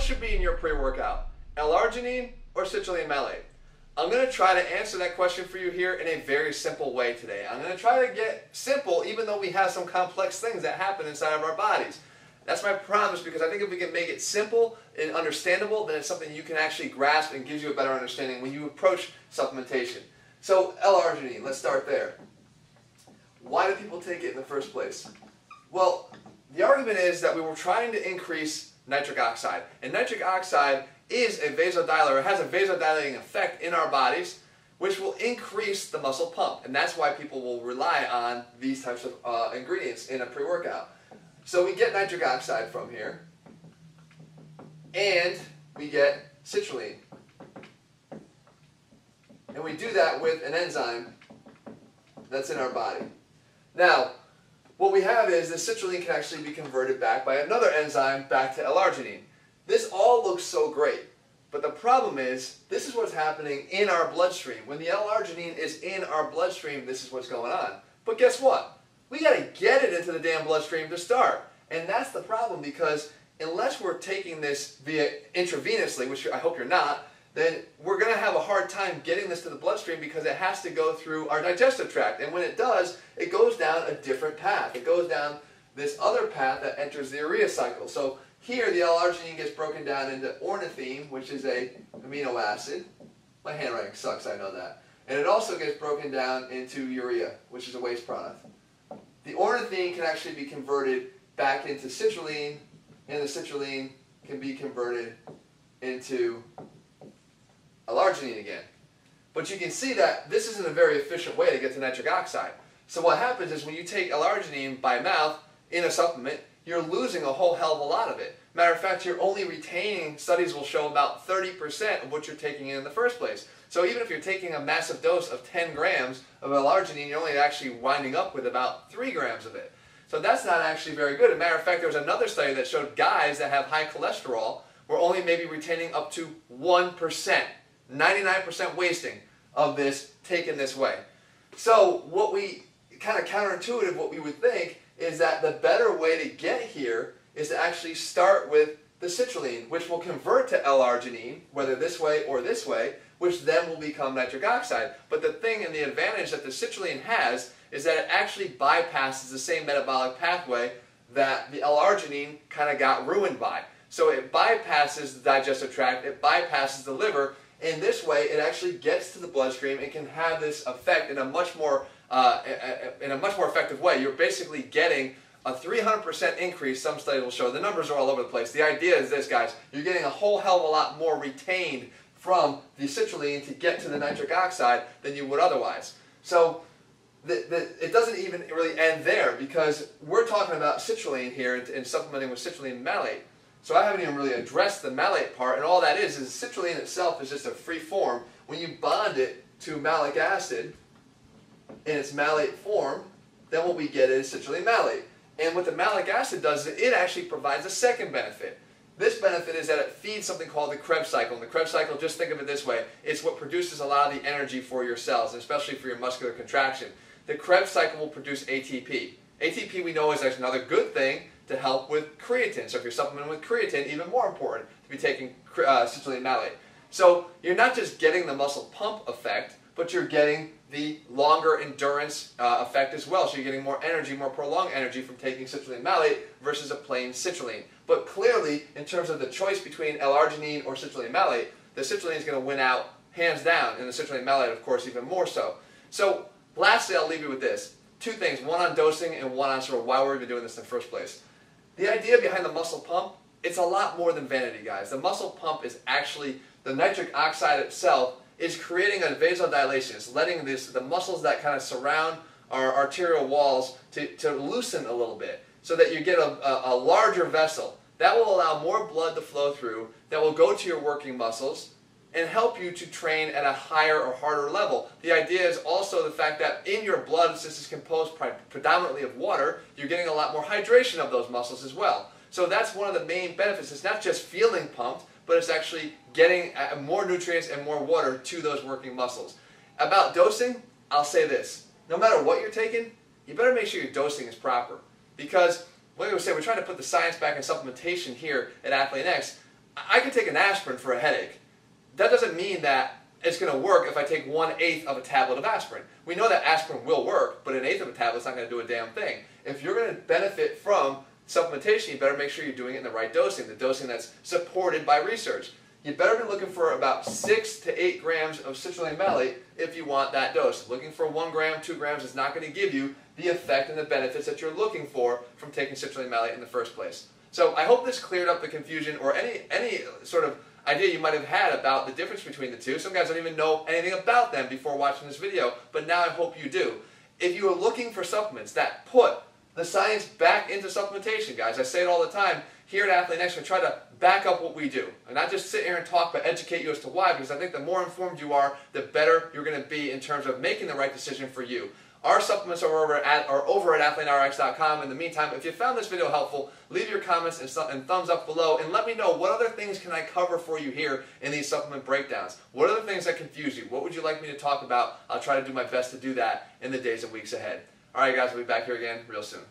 should be in your pre-workout? L-arginine or citrulline malate? I'm going to try to answer that question for you here in a very simple way today. I'm going to try to get simple even though we have some complex things that happen inside of our bodies. That's my promise because I think if we can make it simple and understandable, then it's something you can actually grasp and gives you a better understanding when you approach supplementation. So L-arginine, let's start there. Why do people take it in the first place? Well, the argument is that we were trying to increase nitric oxide. And nitric oxide is a vasodilator. It has a vasodilating effect in our bodies, which will increase the muscle pump. And that's why people will rely on these types of uh, ingredients in a pre-workout. So we get nitric oxide from here, and we get citrulline. And we do that with an enzyme that's in our body. Now, what we have is the citrulline can actually be converted back by another enzyme back to L-arginine. This all looks so great. But the problem is, this is what's happening in our bloodstream. When the L-arginine is in our bloodstream, this is what's going on. But guess what? We got to get it into the damn bloodstream to start. And that's the problem because unless we're taking this via intravenously, which I hope you're not, then we're going to have a hard time getting this to the bloodstream because it has to go through our digestive tract. And when it does, it goes down a different path. It goes down this other path that enters the urea cycle. So here the L-arginine gets broken down into ornithine, which is a amino acid. My handwriting sucks, I know that. And it also gets broken down into urea, which is a waste product. The ornithine can actually be converted back into citrulline, and the citrulline can be converted into L-arginine again. But you can see that this isn't a very efficient way to get to nitric oxide. So what happens is when you take L-arginine by mouth in a supplement, you're losing a whole hell of a lot of it. Matter of fact, you're only retaining, studies will show about 30% of what you're taking in in the first place. So even if you're taking a massive dose of 10 grams of L-arginine, you're only actually winding up with about 3 grams of it. So that's not actually very good. As a matter of fact, there was another study that showed guys that have high cholesterol were only maybe retaining up to 1%. 99% wasting of this taken this way. So what we, kind of counterintuitive, what we would think is that the better way to get here is to actually start with the citrulline, which will convert to L-arginine, whether this way or this way, which then will become nitric oxide. But the thing and the advantage that the citrulline has is that it actually bypasses the same metabolic pathway that the L-arginine kind of got ruined by. So it bypasses the digestive tract, it bypasses the liver, in this way, it actually gets to the bloodstream and can have this effect in a much more uh, in a much more effective way. You're basically getting a 300% increase. Some studies will show the numbers are all over the place. The idea is this, guys: you're getting a whole hell of a lot more retained from the citrulline to get to the nitric oxide than you would otherwise. So. The, the, it doesn't even really end there because we're talking about citrulline here and, and supplementing with citrulline malate. So I haven't even really addressed the malate part, and all that is is citrulline itself is just a free form. When you bond it to malic acid in its malate form, then what we get is citrulline malate. And what the malic acid does is it actually provides a second benefit. This benefit is that it feeds something called the Krebs cycle. And the Krebs cycle, just think of it this way, it's what produces a lot of the energy for your cells, especially for your muscular contraction. The Krebs cycle will produce ATP. ATP we know is another good thing to help with creatine. So if you're supplementing with creatine, even more important to be taking uh, citrulline malate. So you're not just getting the muscle pump effect, but you're getting the longer endurance uh, effect as well. So you're getting more energy, more prolonged energy from taking citrulline malate versus a plain citrulline. But clearly, in terms of the choice between L-arginine or citrulline malate, the citrulline is going to win out hands down, and the citrulline malate, of course, even more so. So lastly, I'll leave you with this. Two things, one on dosing and one on sort of why we're even doing this in the first place. The idea behind the muscle pump, it's a lot more than vanity, guys. The muscle pump is actually, the nitric oxide itself is creating a vasodilation. It's letting this, the muscles that kind of surround our arterial walls to, to loosen a little bit so that you get a, a, a larger vessel. That will allow more blood to flow through, that will go to your working muscles, and help you to train at a higher or harder level. The idea is also the fact that in your blood, since it's composed predominantly of water, you're getting a lot more hydration of those muscles as well. So that's one of the main benefits. It's not just feeling pumped, but it's actually getting uh, more nutrients and more water to those working muscles. About dosing, I'll say this. No matter what you're taking, you better make sure your dosing is proper. Because, like we say, we're trying to put the science back in supplementation here at Athlean X I can take an aspirin for a headache. That doesn't mean that it's going to work if I take one eighth of a tablet of aspirin. We know that aspirin will work, but an eighth of a tablet is not going to do a damn thing. If you're going to benefit from supplementation, you better make sure you're doing it in the right dosing, the dosing that's supported by research. You better be looking for about six to eight grams of citrulline malate if you want that dose. Looking for one gram, two grams is not going to give you the effect and the benefits that you're looking for from taking citrulline malate in the first place. So I hope this cleared up the confusion or any any sort of idea you might have had about the difference between the two. Some guys don't even know anything about them before watching this video, but now I hope you do. If you are looking for supplements that put the science back into supplementation, guys, I say it all the time, here at Athlean X, we try to back up what we do. And not just sit here and talk, but educate you as to why, because I think the more informed you are, the better you're going to be in terms of making the right decision for you. Our supplements are over at, are over at athleanrx.com. In the meantime, if you found this video helpful, leave your comments and, and, thumbs up below and let me know what other things can I cover for you here in these supplement breakdowns. What are the things that confuse you? What would you like me to talk about? I'll try to do my best to do that in the days and weeks ahead. All right, guys, we'll be back here again real soon.